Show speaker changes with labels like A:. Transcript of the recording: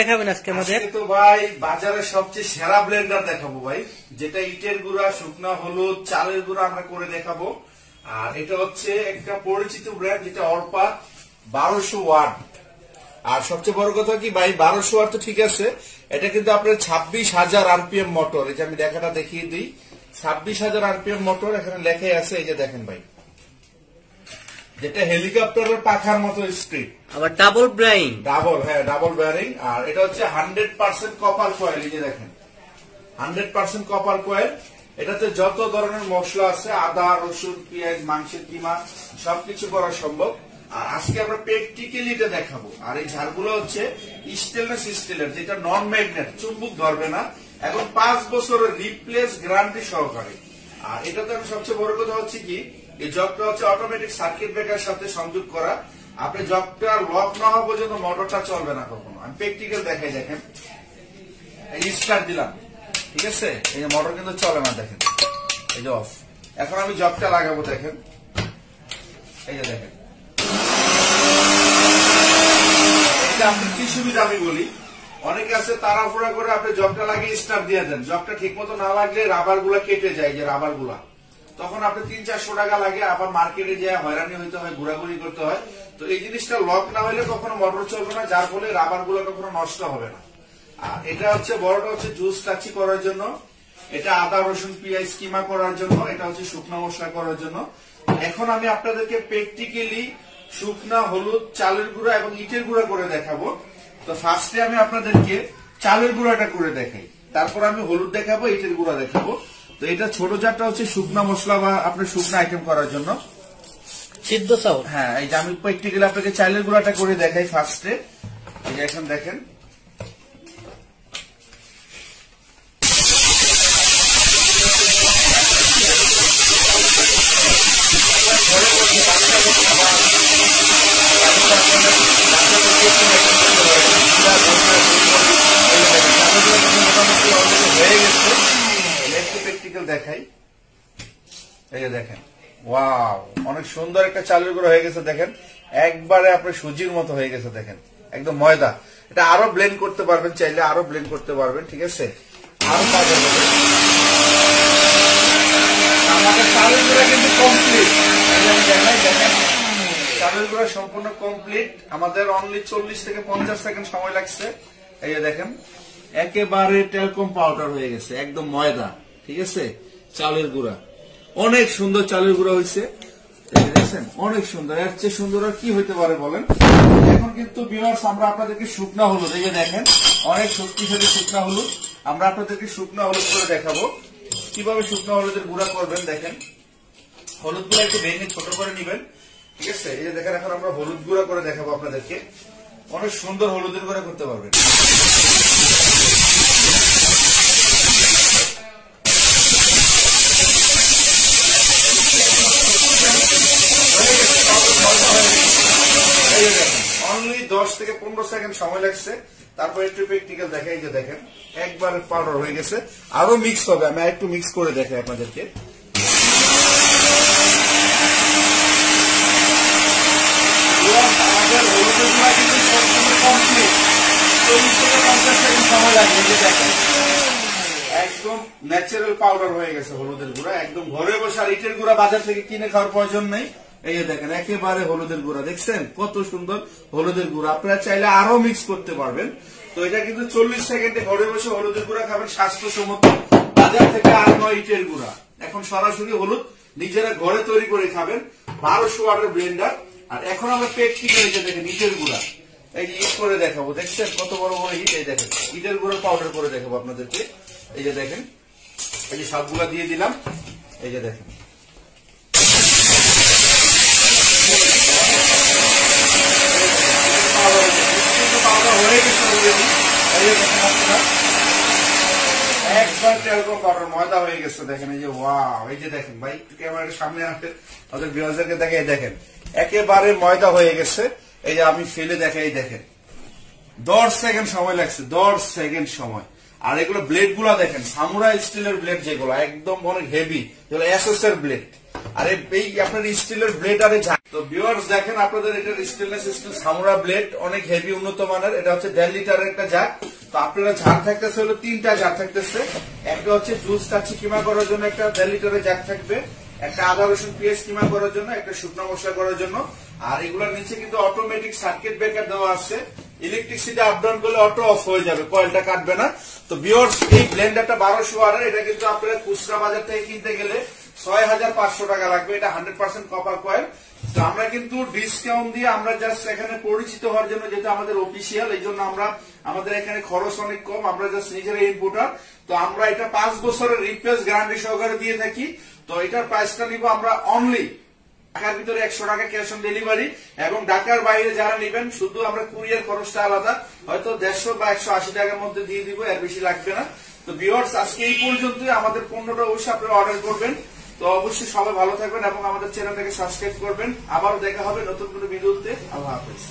A: দেখাবেন আজকে আমাদের।
B: তো ভাই বাজারে সবচেয়ে সেরা ব্লেন্ডার দেখাবো ভাই। যেটা ইটের গুঁড়া, শুকনা হলুদ, চালের গুঁড়া আমরা করে দেখাবো। আর এটা হচ্ছে একটা পরিচিত ব্র্যান্ড যেটা অর্পা বারোশো ওয়াট। আর সবচেয়ে বড় কথা কি ভাই, বারোশো ওয়াট তো ঠিক আছে। এটা কিন্তু আপনার ছাব্বিশ হাজার আরপিএম মোটর এই যে আমি দেখাটা দেখিয়ে দিই। ছাব্বিশ হাজার আরপিএম মোটর এখানে লেখাই আছে, এই যে দেখেন ভাই। যেটা হেলিকপ্টারের পাখার মতো স্পিড
A: আবার ডাবল ব্রাইন
B: ডাবল হ্যাঁ ডাবল বেয়ারিং আর এটা হচ্ছে হান্ড্রেড পার্সেন্ট কপার কয়েল এই যে দেখেন। হান্ড্রেড পার্সেন্ট কপার কয়েল এটাতে যত ধরনের মশলা আছে আদা রসুন পেঁয়াজ মাংসের কিমা সবকিছু করা সম্ভব। আর আজকে আমরা প্র্যাকটিক্যালি এটা দেখাবো। আর এই ঝাড়গুলো হচ্ছে স্টেনলেস স্টিলের যেটা নন ম্যাগনেট চুম্বুক ধরবে না। এখন পাঁচ বছরের রিপ্লেস গ্যারান্টি সহকারে। আর এটাতে আমি সবচেয়ে বড় কথা হচ্ছে কি এই জগটা হচ্ছে অটোমেটিক সার্কিট ব্রেকার সাথে সংযোগ করা। আপনি জগটা লক না হওয়া পর্যন্ত মোটরটা চলবে না কখনো। আমি প্র্যাকটিক্যাল দেখাই, দেখেন। স্টার্ট দিলাম, ঠিক আছে? এই মোটর কিন্তু চলে না, দেখেন। এই যে অফ এখন আমি জবটা লাগাবো, দেখেন। এই যে দেখেন। এটা আপনি কি সুবিধা আমি বলি, অনেকে আছে তাড়াহুড়া করে আপনি জবটা লাগিয়ে স্টার্ট দিয়ে দেন। জবটা ঠিক মতো না লাগলে রাবারগুলা কেটে যায় যে রাবারগুলা। তখন আপনি তিন, চারশো টাকা লাগে, আবার মার্কেটে যায় হয়রানি হইতে হয়, ঘোরাঘুরি করতে হয়। তো এই জিনিসটা লক না হলে কখনো মোটর চলবে না, যার ফলে রাবারগুলো কখনো নষ্ট হবে না। আর এটা হচ্ছে, বড়টা হচ্ছে জুস কাচি করার জন্য, এটা আদা, রসুন, পেঁয়াজ, কিমা করার জন্য, এটা হচ্ছে শুকনো মশলা করার জন্য। এখন আমি আপনাদেরকে প্র্যাকটিক্যালি শুকনা, হলুদ, চালের গুঁড়া এবং ইটের গুঁড়া করে দেখাবো। তো ফার্স্টে আমি আপনাদেরকে চালের গুঁড়াটা করে দেখাই। তারপর আমি হলুদ দেখাবো, ইটের গুঁড়া দেখাবো। তো এটা ছোট চারটা হচ্ছে শুকনা মশলা বা আপনার শুকনা আইটেম করার জন্য।
A: সিদ্ধ চাউল?
B: হ্যাঁ এই যে আমি প্র্যাকটিক্যালি আপনাকে চাইলের গুঁড়াটা করে দেখাই ফার্স্টে এই যে এখন দেখেন হয়ে গেছে একটু প্র্যাকটিক্যাল দেখাই। এই যে দেখেন। ওয়াও, অনেক সুন্দর একটা চালের গুঁড়ো হয়ে গেছে, দেখেন। একবারে আপনার সুজির মতো হয়ে গেছে, দেখেন। একদম ময়দা। এটা আরও ব্লেন্ড করতে পারবেন, চাইলে আরও ব্লেন্ড করতে পারবেন, ঠিক আছে? আরও সম্পূর্ণ কমপ্লিট আমাদের অনলি চল্লিশ থেকে পঞ্চাশ সময় লাগছে। দেখেন, একেবারে টেলকম পাউডার হয়ে গেছে, একদম ময়দা। ঠিক আছে? চালের গুঁড়া। অনেক সুন্দর চালের গুঁড়া হয়েছে। অনেক সুন্দর। এর চেয়ে সুন্দর আর কি হইতে পারে বলেন? এখন কিন্তু বিভার্স আমরা আপনাদেরকে শুকনা হলুদ যে দেখেন, অনেক শক্তিশালী শুকনা হলুদ। আমরা আপনাদেরকে শুকনা হলুদ করে দেখাবো। কীভাবে শুকনা হলুদের গুঁড়া করবেন দেখেন? হলুদ গুঁড়া একটু ভেঙে ছোট করে নিবেন। ঠিক আছে? এই যে দেখেন, এখন আমরা হলুদ গুঁড়া করে দেখাবো আপনাদেরকে। অনেক সুন্দর হলুদের গুঁড়া করতে পারবেন অনলি দশ থেকে পনেরো সেকেন্ড সময় লাগছে। তারপর একটু প্র্যাকটিক্যাল দেখাই যে দেখেন, একবার পাউডার হয়ে গেছে। আরও মিক্স হবে, আমি একটু মিক্স করে দেখাই আপনাদেরকে। সময় লাগবে দেখেন একদম ন্যাচারাল পাউডার হয়ে গেছে হলুদের গুঁড়া। একদম ঘরে বসে আর ইটের গুঁড়া বাজার থেকে কিনে খাওয়ার প্রয়োজন নেই। এই যে দেখেন, একেবারে হলুদের গুঁড়া, দেখছেন? কত সুন্দর হলুদের গুঁড়া। আপনারা চাইলে আরও মিক্স করতে পারবেন। তো এটা কিন্তু চল্লিশ সেকেন্ডে ঘরে বসে হলুদের গুঁড়া খাবেন, স্বাস্থ্যসম্মত বাজার থেকে আর নয় ইটের গুঁড়া। এখন সরাসরি হলুদ নিজেরা ঘরে তৈরি করে খাবেন, বারোশো ওয়াটের ব্লেন্ডার আর এখন আমরা প্র্যাকটিক্যাল এই যে দেখেন, ইটের গুঁড়া। এই যে ইট করে দেখাবো, দেখছেন? কত বড় বড় ইট, এই দেখেন। ইটের গুঁড়ো পাউডার করে দেখাবো আপনাদেরকে। এই যে দেখেন, এই যে সবগুলা দিয়ে দিলাম। এই যে দেখেন হয়ে গেছে already। এই যে দেখেন আপনারা। ময়দা হয়ে গেছে, দেখেন এই যে একেবারে ময়দা হয়ে গেছে, এই যে আমি ফেলে দেখাই দেখেন। দশ সেকেন্ড সময় লাগছে, দশ সেকেন্ড সময়। আর এগুলো ব্লেড দেখেন, সামুরাই স্টিলের ব্লেড যেগুলো, একদম অনেক হেভি যেগুলো এসএস এর ব্লেড আর এই- আপনার স্টিলের ব্লেড আর ঝাড় তো ভিউয়ার্স দেখেন আপনাদের স্টেনলেস স্টিল সামুরা ব্লেড অনেক হেভি উন্নত মানের। এটা হচ্ছে একটা তো আপনারা ঝাড় থাকতেছে হলো তিনটা জার থাকতেছে। একটা হচ্ছে জুস কাচ্ছি কিমা করার জন্য একটা থাকবে। একটা আদা, রসুন কিমা করার জন্য, একটা শুকনো মশলা করার জন্য। আর এগুলোর নিচে কিন্তু অটোমেটিক সার্কিট ব্রেকার দেওয়া আছে। ইলেকট্রিসিটি আপ ডাউন করলে অটো অফ হয়ে যাবে কয়েলটা কাটবে না। তো বিয়র্স এই ব্লেন্ডারটা বারোশো ওয়ারের এটা কিন্তু আপনারা খুচরা বাজার থেকে কিনতে গেলে ছয় হাজার পাঁচশো টাকা লাগবে, এটা আমরা কিন্তু দিয়ে আমরা পরিচিত হওয়ার জন্য আমাদের অফিসিয়াল এই জন্য আমরা আমাদের এখানে খরচ অনেক কম, আমরা তো আমরা এটা পাঁচ বছরের রিপ্লেস গ্যারান্টি সহকারে দিয়ে থাকি। তো এটার প্রাইসটা নিব আমরা অনলি ভিতরে একশো টাকা ক্যাশ অন ডেলিভারি এবং ঢাকার বাইরে যারা নেবেন, শুধু আমরা কুরিয়ার খরচটা আলাদা, হয়তো দেড়শো বা একশো আশি টাকার মধ্যে দিয়ে দিব, এর বেশি লাগবে না। তো ভিওয়ার্স আজকে এই পর্যন্তই। আমাদের পণ্যটা অবশ্যই আপনারা অর্ডার করবেন। তো অবশ্যই সবাই ভালো থাকবেন এবং আমাদের চ্যানেলটাকে সাবস্ক্রাইব করবেন। আবারও দেখা হবে নতুন কোনো ভিডিওতে আল্লাহ হাফেজ।